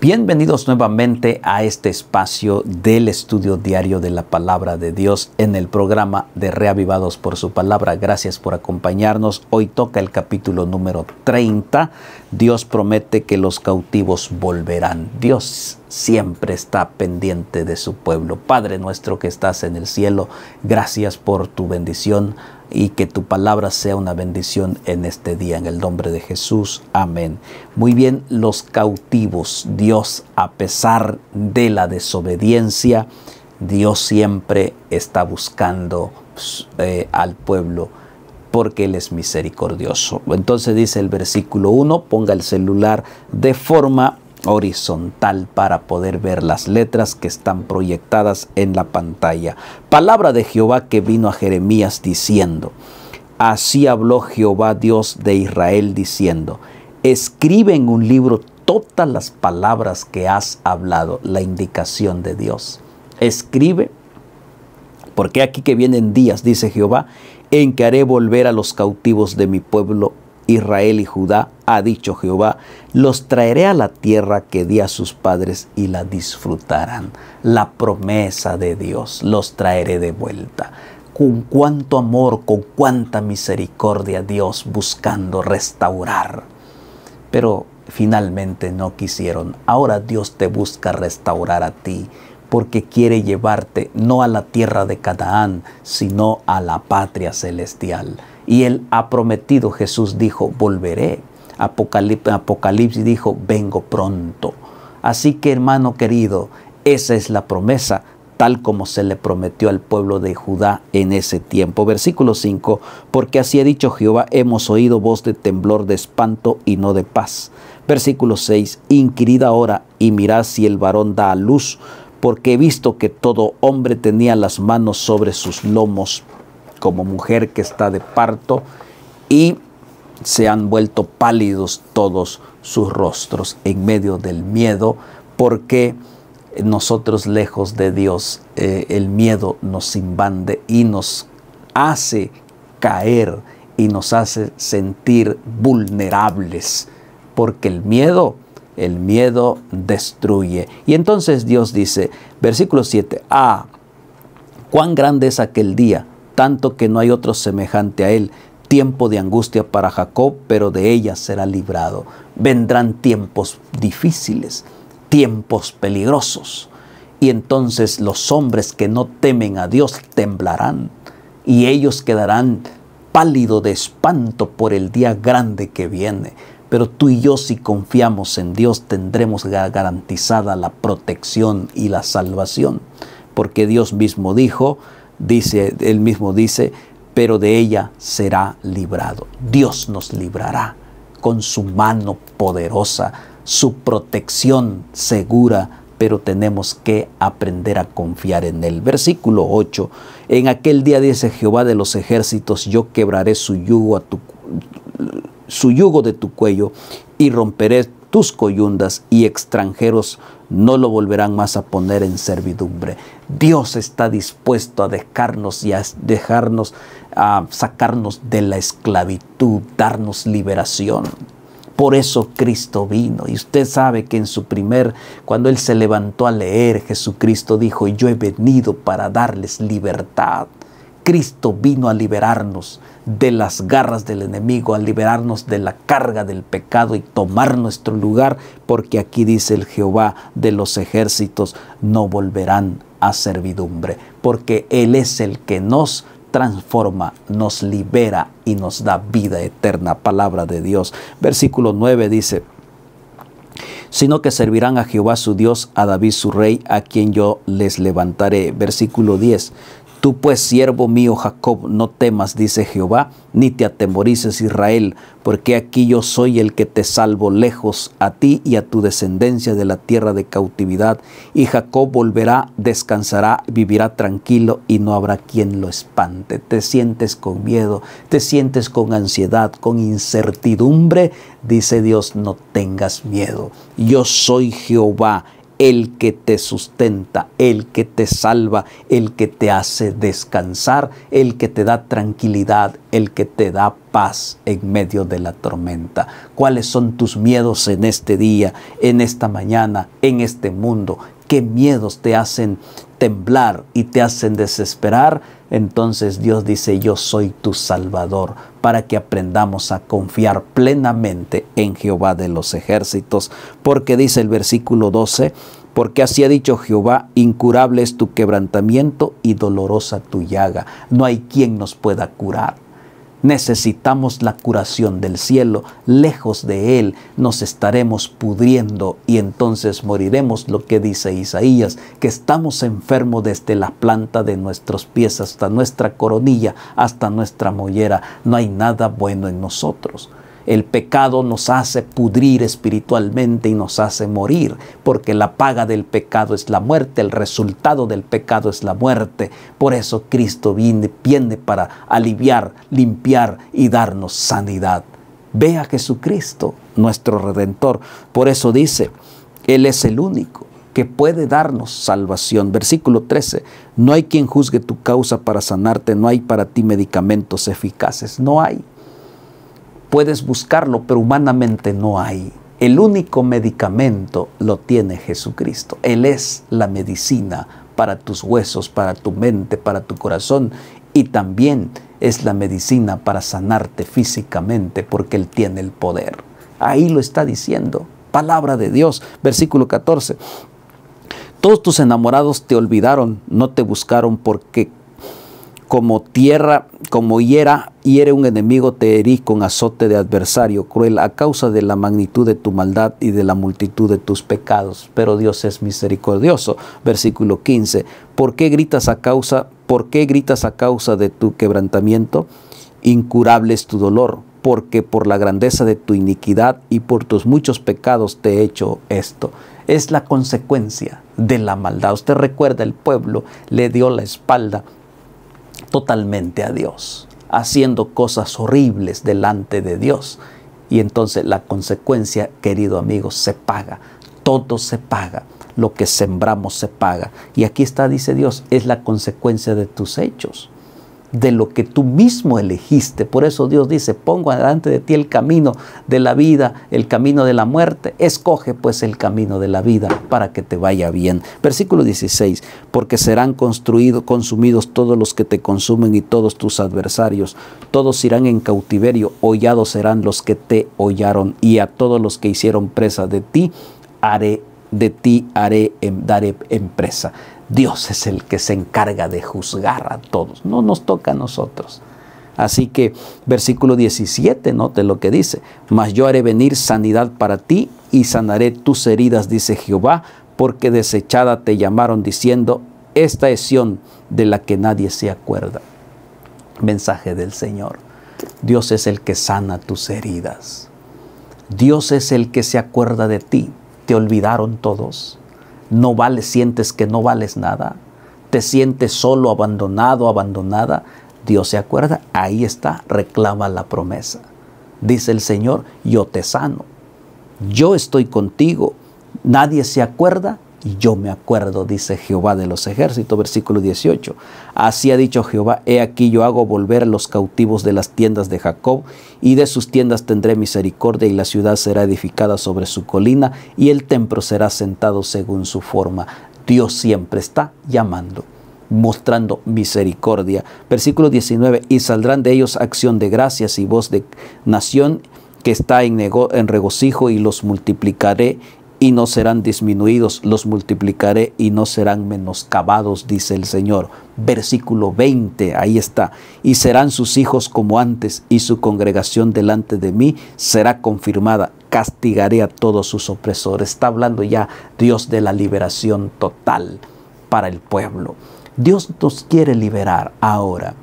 Bienvenidos nuevamente a este espacio del estudio diario de la palabra de Dios en el programa de Reavivados por su palabra. Gracias por acompañarnos. Hoy toca el capítulo número 30. Dios promete que los cautivos volverán. Dios siempre está pendiente de su pueblo. Padre nuestro que estás en el cielo, gracias por tu bendición y que tu palabra sea una bendición en este día. En el nombre de Jesús. Amén. Muy bien, los cautivos. Dios, a pesar de la desobediencia, Dios siempre está buscando eh, al pueblo porque Él es misericordioso. Entonces dice el versículo 1, ponga el celular de forma horizontal para poder ver las letras que están proyectadas en la pantalla. Palabra de Jehová que vino a Jeremías diciendo, Así habló Jehová Dios de Israel diciendo, escribe en un libro todas las palabras que has hablado, la indicación de Dios. Escribe, porque aquí que vienen días, dice Jehová, en que haré volver a los cautivos de mi pueblo Israel y Judá, ha dicho Jehová, los traeré a la tierra que di a sus padres y la disfrutarán. La promesa de Dios, los traeré de vuelta. Con cuánto amor, con cuánta misericordia Dios buscando restaurar. Pero finalmente no quisieron. Ahora Dios te busca restaurar a ti porque quiere llevarte no a la tierra de Canaán, sino a la patria celestial. Y él ha prometido, Jesús dijo, volveré. Apocalipsis, dijo, vengo pronto. Así que hermano querido, esa es la promesa tal como se le prometió al pueblo de Judá en ese tiempo. Versículo 5, porque así ha dicho Jehová, hemos oído voz de temblor, de espanto y no de paz. Versículo 6, inquirid ahora y mirad si el varón da a luz, porque he visto que todo hombre tenía las manos sobre sus lomos como mujer que está de parto y se han vuelto pálidos todos sus rostros en medio del miedo porque nosotros lejos de Dios eh, el miedo nos invade y nos hace caer y nos hace sentir vulnerables porque el miedo el miedo destruye. Y entonces Dios dice, versículo 7, ah, cuán grande es aquel día tanto que no hay otro semejante a él. Tiempo de angustia para Jacob, pero de ella será librado. Vendrán tiempos difíciles, tiempos peligrosos. Y entonces los hombres que no temen a Dios temblarán y ellos quedarán pálido de espanto por el día grande que viene. Pero tú y yo si confiamos en Dios tendremos garantizada la protección y la salvación. Porque Dios mismo dijo, dice, él mismo dice, pero de ella será librado. Dios nos librará con su mano poderosa, su protección segura, pero tenemos que aprender a confiar en él. Versículo 8. En aquel día dice Jehová de los ejércitos, yo quebraré su yugo a tu su yugo de tu cuello y romperé tus coyundas y extranjeros no lo volverán más a poner en servidumbre. Dios está dispuesto a dejarnos y a dejarnos, a sacarnos de la esclavitud, darnos liberación. Por eso Cristo vino. Y usted sabe que en su primer, cuando Él se levantó a leer, Jesucristo dijo, yo he venido para darles libertad. Cristo vino a liberarnos de las garras del enemigo, a liberarnos de la carga del pecado y tomar nuestro lugar, porque aquí dice el Jehová de los ejércitos, no volverán a servidumbre, porque Él es el que nos transforma, nos libera y nos da vida eterna. Palabra de Dios. Versículo 9 dice, sino que servirán a Jehová su Dios, a David su rey, a quien yo les levantaré. Versículo 10. Tú pues, siervo mío Jacob, no temas, dice Jehová, ni te atemorices Israel, porque aquí yo soy el que te salvo lejos a ti y a tu descendencia de la tierra de cautividad. Y Jacob volverá, descansará, vivirá tranquilo y no habrá quien lo espante. Te sientes con miedo, te sientes con ansiedad, con incertidumbre. Dice Dios, no tengas miedo. Yo soy Jehová el que te sustenta, el que te salva, el que te hace descansar, el que te da tranquilidad, el que te da paz en medio de la tormenta. ¿Cuáles son tus miedos en este día, en esta mañana, en este mundo? ¿Qué miedos te hacen temblar y te hacen desesperar? Entonces Dios dice, yo soy tu Salvador, para que aprendamos a confiar plenamente en Jehová de los ejércitos, porque dice el versículo 12, porque así ha dicho Jehová, incurable es tu quebrantamiento y dolorosa tu llaga. No hay quien nos pueda curar. Necesitamos la curación del cielo. Lejos de Él nos estaremos pudriendo y entonces moriremos, lo que dice Isaías, que estamos enfermos desde la planta de nuestros pies hasta nuestra coronilla, hasta nuestra mollera. No hay nada bueno en nosotros. El pecado nos hace pudrir espiritualmente y nos hace morir, porque la paga del pecado es la muerte, el resultado del pecado es la muerte. Por eso Cristo viene, para aliviar, limpiar y darnos sanidad. Ve a Jesucristo, nuestro Redentor. Por eso dice, Él es el único que puede darnos salvación. Versículo 13, no hay quien juzgue tu causa para sanarte, no hay para ti medicamentos eficaces, no hay. Puedes buscarlo, pero humanamente no hay. El único medicamento lo tiene Jesucristo. Él es la medicina para tus huesos, para tu mente, para tu corazón y también es la medicina para sanarte físicamente porque Él tiene el poder. Ahí lo está diciendo. Palabra de Dios, versículo 14. Todos tus enamorados te olvidaron, no te buscaron porque como tierra, como hiera, hiere un enemigo, te herí con azote de adversario cruel a causa de la magnitud de tu maldad y de la multitud de tus pecados. Pero Dios es misericordioso. Versículo 15. ¿Por qué gritas a causa, por qué gritas a causa de tu quebrantamiento? Incurable es tu dolor, porque por la grandeza de tu iniquidad y por tus muchos pecados te he hecho esto. Es la consecuencia de la maldad. Usted recuerda, el pueblo le dio la espalda totalmente a Dios, haciendo cosas horribles delante de Dios. Y entonces la consecuencia, querido amigo, se paga. Todo se paga. Lo que sembramos se paga. Y aquí está, dice Dios, es la consecuencia de tus hechos de lo que tú mismo elegiste. Por eso Dios dice, pongo delante de ti el camino de la vida, el camino de la muerte. Escoge pues el camino de la vida para que te vaya bien. Versículo 16, porque serán construidos, consumidos todos los que te consumen y todos tus adversarios. Todos irán en cautiverio, hollados serán los que te hollaron y a todos los que hicieron presa de ti, haré de ti haré, daré empresa. Dios es el que se encarga de juzgar a todos, no nos toca a nosotros. Así que versículo 17, note lo que dice, mas yo haré venir sanidad para ti y sanaré tus heridas, dice Jehová, porque desechada te llamaron diciendo, esta es Sión de la que nadie se acuerda. Mensaje del Señor. Dios es el que sana tus heridas. Dios es el que se acuerda de ti. Te olvidaron todos no vales, sientes que no vales nada, te sientes solo, abandonado, abandonada, Dios se acuerda, ahí está, reclama la promesa. Dice el Señor, yo te sano, yo estoy contigo, nadie se acuerda, y yo me acuerdo, dice Jehová de los ejércitos, versículo 18. Así ha dicho Jehová, he aquí yo hago volver los cautivos de las tiendas de Jacob, y de sus tiendas tendré misericordia, y la ciudad será edificada sobre su colina, y el templo será sentado según su forma. Dios siempre está llamando mostrando misericordia. Versículo 19, y saldrán de ellos acción de gracias y voz de nación que está en, en regocijo y los multiplicaré y no serán disminuidos, los multiplicaré y no serán menoscabados, dice el Señor. Versículo 20, ahí está. Y serán sus hijos como antes, y su congregación delante de mí será confirmada. Castigaré a todos sus opresores. Está hablando ya Dios de la liberación total para el pueblo. Dios nos quiere liberar ahora.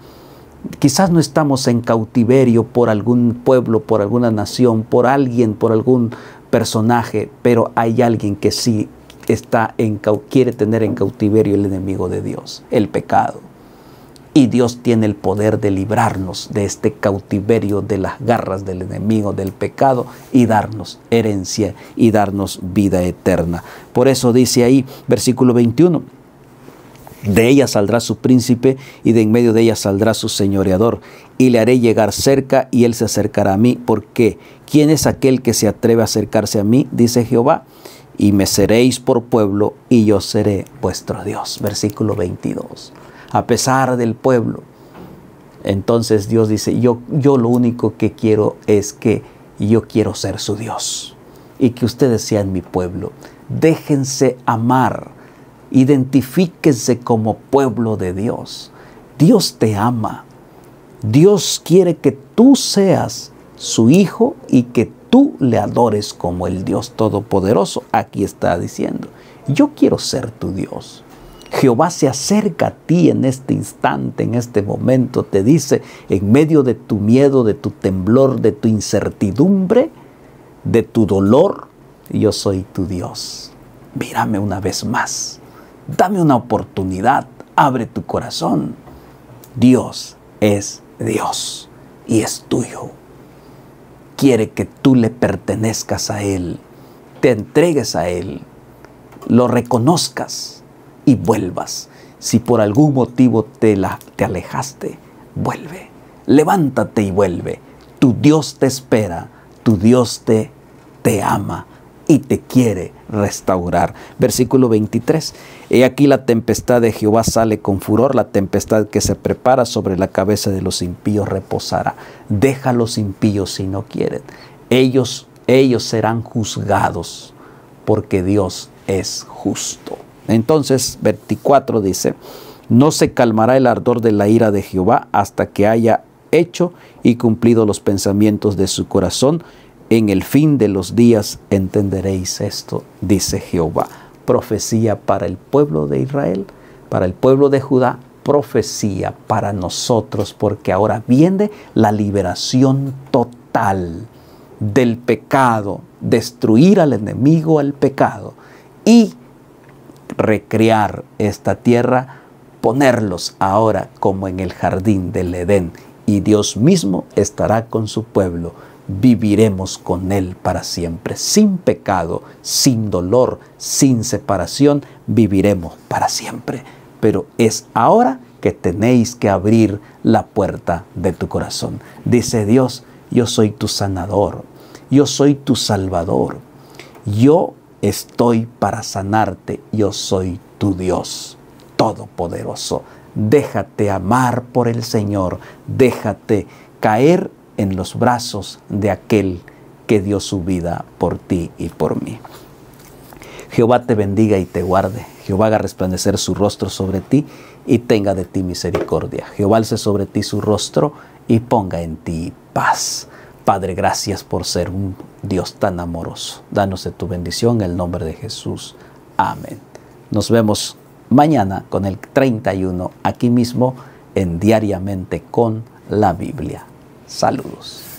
Quizás no estamos en cautiverio por algún pueblo, por alguna nación, por alguien, por algún personaje, pero hay alguien que sí está en, quiere tener en cautiverio el enemigo de Dios, el pecado. Y Dios tiene el poder de librarnos de este cautiverio, de las garras del enemigo, del pecado, y darnos herencia y darnos vida eterna. Por eso dice ahí, versículo 21, de ella saldrá su príncipe y de en medio de ella saldrá su señoreador. Y le haré llegar cerca y él se acercará a mí. porque ¿Quién es aquel que se atreve a acercarse a mí? Dice Jehová. Y me seréis por pueblo y yo seré vuestro Dios. Versículo 22. A pesar del pueblo. Entonces Dios dice, yo, yo lo único que quiero es que yo quiero ser su Dios. Y que ustedes sean mi pueblo. Déjense amar Identifíquese como pueblo de Dios. Dios te ama. Dios quiere que tú seas su hijo y que tú le adores como el Dios Todopoderoso. Aquí está diciendo, yo quiero ser tu Dios. Jehová se acerca a ti en este instante, en este momento, te dice, en medio de tu miedo, de tu temblor, de tu incertidumbre, de tu dolor, yo soy tu Dios. Mírame una vez más. Dame una oportunidad, abre tu corazón. Dios es Dios y es tuyo. Quiere que tú le pertenezcas a Él, te entregues a Él, lo reconozcas y vuelvas. Si por algún motivo te, la, te alejaste, vuelve. Levántate y vuelve. Tu Dios te espera, tu Dios te, te ama y te quiere restaurar. Versículo 23. He aquí la tempestad de Jehová sale con furor, la tempestad que se prepara sobre la cabeza de los impíos reposará. Deja a los impíos si no quieren. Ellos, ellos serán juzgados porque Dios es justo. Entonces, 24 dice, no se calmará el ardor de la ira de Jehová hasta que haya hecho y cumplido los pensamientos de su corazón en el fin de los días entenderéis esto, dice Jehová. Profecía para el pueblo de Israel, para el pueblo de Judá, profecía para nosotros, porque ahora viene la liberación total del pecado, destruir al enemigo al pecado y recrear esta tierra, ponerlos ahora como en el jardín del Edén. Y Dios mismo estará con su pueblo viviremos con Él para siempre. Sin pecado, sin dolor, sin separación, viviremos para siempre. Pero es ahora que tenéis que abrir la puerta de tu corazón. Dice Dios, yo soy tu sanador, yo soy tu salvador, yo estoy para sanarte, yo soy tu Dios todopoderoso. Déjate amar por el Señor, déjate caer en los brazos de aquel que dio su vida por ti y por mí. Jehová te bendiga y te guarde. Jehová haga resplandecer su rostro sobre ti y tenga de ti misericordia. Jehová alce sobre ti su rostro y ponga en ti paz. Padre, gracias por ser un Dios tan amoroso. Danos de tu bendición en el nombre de Jesús. Amén. Nos vemos mañana con el 31 aquí mismo en Diariamente con la Biblia. Saludos.